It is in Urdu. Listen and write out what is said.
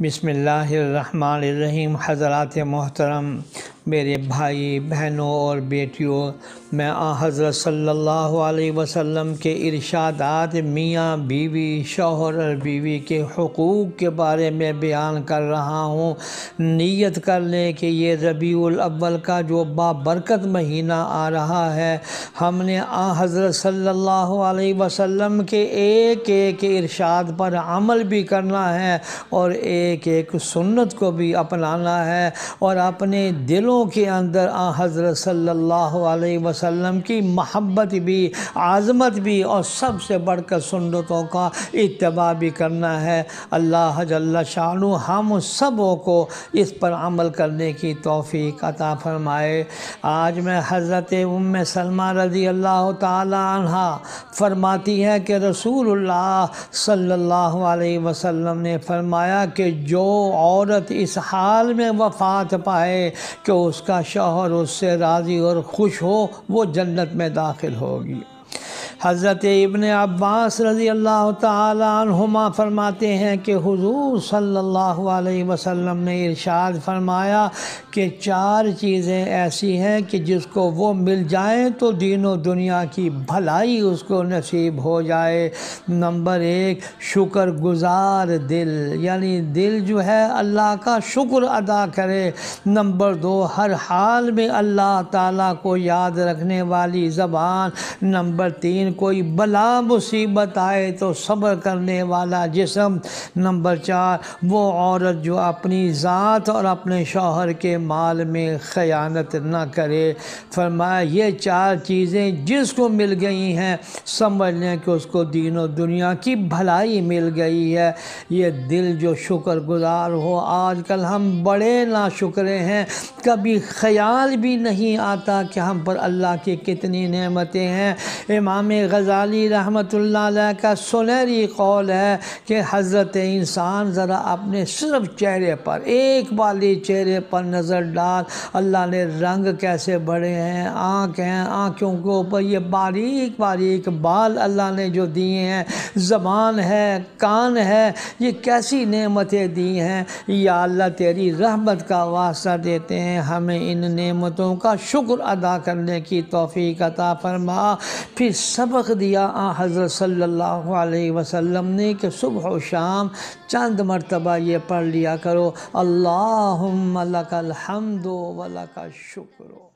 بسم اللہ الرحمن الرحیم حضرات محترم میرے بھائی، بہنوں اور بیٹیوں، میں آ حضرت صلی اللہ علیہ وسلم کے ارشادات میاں بیوی، شوہر اور بیوی کے حقوق کے بارے میں بیان کر رہا ہوں۔ نیت کر لیں کہ یہ ربیع الاول کا جو بابرکت مہینہ آ رہا ہے، ہم نے آ حضرت صلی اللہ علیہ وسلم کے ایک ایک ارشاد پر عمل بھی کرنا ہے اور ایک ایک سنت کو بھی اپنانا ہے اور اپنے دلوں کے اندر آ حضرت صلی اللہ علیہ وسلم کی محبت بھی، عظمت بھی اور سب سے بڑھ کر سنتوں کا اتباع بھی کرنا ہے۔ اللہ جل شانو ہم سبوں کو اس پر عمل کرنے کی توفیق عطا فرمائے۔ آج میں حضرت ام سلمہ رضی اللہ تعالی عنہ فرماتی ہے کہ رسول اللہ صلی اللہ علیہ وسلم نے فرمایا کہ جو عورت اس حال میں وفات پائے کہ اس کا شوہر اس سے راضی اور خوش ہو وہ جنت میں داخل ہوگی۔ حضرت ابن عباس رضی اللہ تعالی عنہما فرماتے ہیں کہ حضور صلی اللہ علیہ وسلم نے ارشاد فرمایا کہ چار چیزیں ایسی ہیں کہ جس کو وہ مل جائیں تو دین و دنیا کی بھلائی اس کو نصیب ہو جائے۔ نمبر ایک، شکر گزار دل یعنی دل جو ہے اللہ کا شکر ادا کرے۔ نمبر دو، ہر حال میں اللہ تعالیٰ کو یاد رکھنے والی زبان۔ نمبر تین کوئی بلا مصیبت آئے تو صبر کرنے والا جسم نمبر چار، وہ عورت جو اپنی ذات اور اپنے شوہر کے مال میں خیانت نہ کرے۔ فرمایا، یہ چار چیزیں جس کو مل گئی ہیں سمجھ لیں کہ اس کو دین و دنیا کی بھلائی مل گئی ہے۔ یہ دل جو شکر گزار ہو، آج کل ہم بڑے ناشکرے ہیں۔ کبھی خیال بھی نہیں آتا کہ ہم پر اللہ کی کتنی نعمتیں ہیں۔ امام غزالی رحمۃ اللہ علیہ کا سنہری قول ہے کہ حضرت انسان ذرا اپنے صرف چہرے پر، ایک والی چہرے پر نظر ڈال۔ اللہ نے رنگ کیسے بڑے ہیں، آنکھ ہیں، آنکھوں کے اوپر یہ باریک باریک بال اللہ نے جو دیے ہیں۔ زبان ہے، کان ہے، یہ کیسی نعمتیں دی ہیں۔ یا اللہ تیری رحمت کا واسطہ دیتے ہیں۔ ہمیں ان نعمتوں کا شکر ادا کرنے کی توفیق عطا فرما۔ پھر سب سبق دیا آ حضرت صلی اللہ علیہ وسلم نے کہ صبح و شام چند مرتبہ یہ پڑھ لیا کرو۔ اللہم لک الحمد و لک شکرو